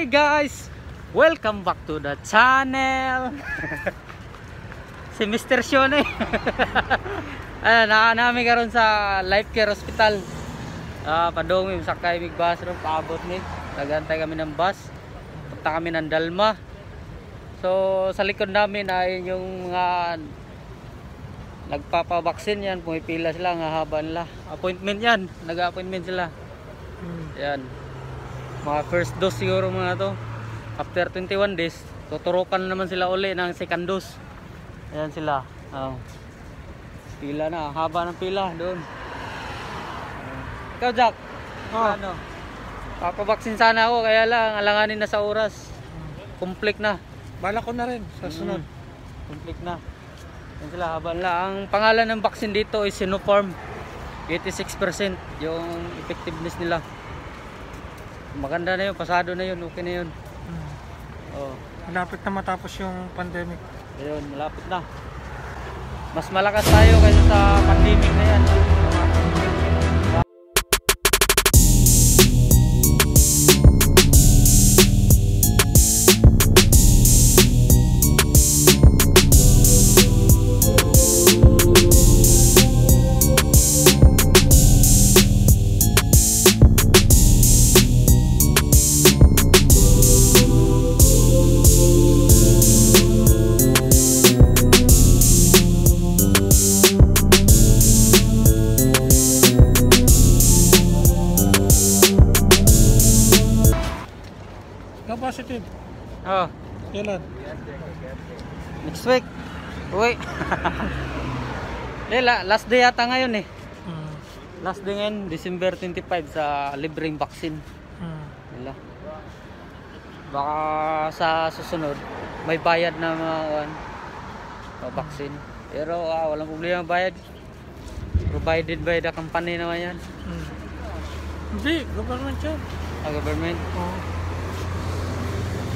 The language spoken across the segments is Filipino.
Hi guys! Welcome back to the channel! si Mr. Shone Ayan, naa namin karon sa Life Care Hospital Ah, padong yung sakay mig bus ron, paabot ni Nagantay kami ng bus Punta kami ng Dalma So, sa likod namin ay yung mga nagpapabaksin yan, pumipila sila, ang haba nila. Appointment yan, nag-appointment sila. Yan. Mga first dose siguro mga to. After 21 days, tuturukan na naman sila uli ng second dose. Ayan sila. Oh. Pila na, haba ng pila doon. Ikaw Jack, Oh. ano? Papabaksin sana ako kaya lang alanganin na sa oras. Complete na. Bala ko na rin sa sunod. Mm. Complete na. Yan sila, haba nila. Ang pangalan ng vaccine dito is Sinopharm. 86% yung effectiveness nila. Maganda na yun, pasado na yun, okay na yun. Mm. Oh, Malapit na matapos yung pandemic. ayun, malapit na. Mas malakas tayo kaysa sa pandemic na yan. Oh, Kailan? next week. Uy. Eh, la- last day yata ngayon eh. Mm. Last day ngayon, December 25 sa libreng vaccine. Mm. nila. Baka sa susunod may bayad na mga mga vaccine. Pero ah, walang problema bayad. Provided by the company naman yan. Mm. Hindi, government yan. Ah, government. Oh.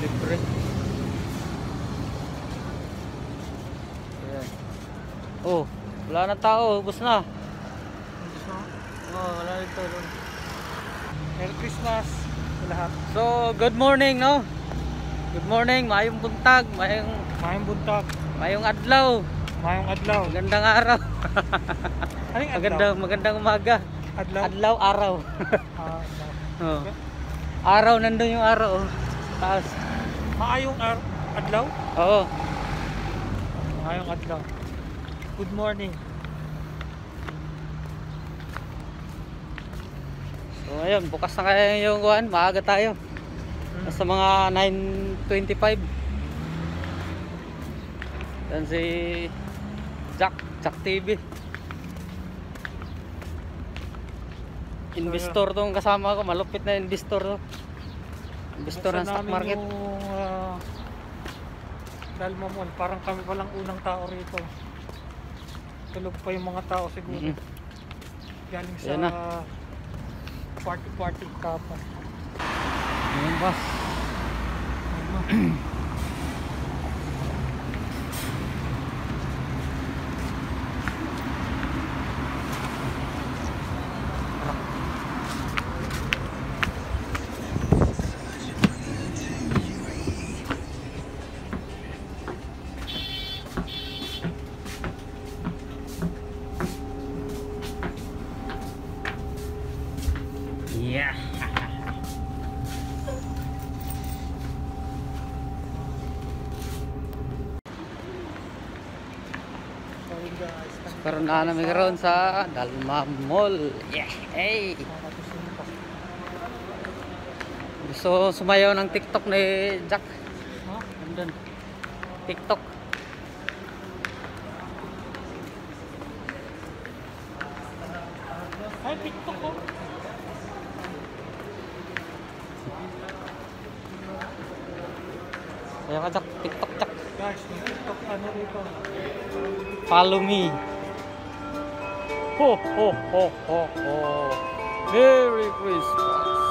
Libre. Ayan. Oh, wala na tao. Ubus na. Oh, wala nito. Merry Christmas sa lahat. So, good morning, no? Good morning, mayong buntag, mayong, Mayong buntag. mayong adlaw. Mayong adlaw. Magandang araw. Anong adlaw? magandang magandang umaga. Adlaw. Adlaw, araw. Ah, adlaw. oh. Araw nandun yung araw. Oh. Taas. Maayong adlaw? Oo. Maayong adlaw. Good morning. So ayun, bukas na kaya yung kuhan, maaga tayo. Mm. Nasa mga 9.25. Yan si Jack, Jack TV. Investor tong kasama ko, malupit na investor to. Investor ng stock market. Yung, uh, Dalma Mall. Parang kami palang unang tao rito. Tulog pa yung mga tao siguro. Mm. Galing sa Ayan na. party-party kapon. Ayun boss. Yeah. Tayo na namin sa- karoon sa Dalma Mall. Yeah. Hey. Gusto sumayaw ng TikTok ni Jack. Ha? Nandun. TikTok. Ay, TikTok ko. Ayaw ka Jack. TikTok Jack. Follow me. Ho ho ho ho ho. Merry Christmas.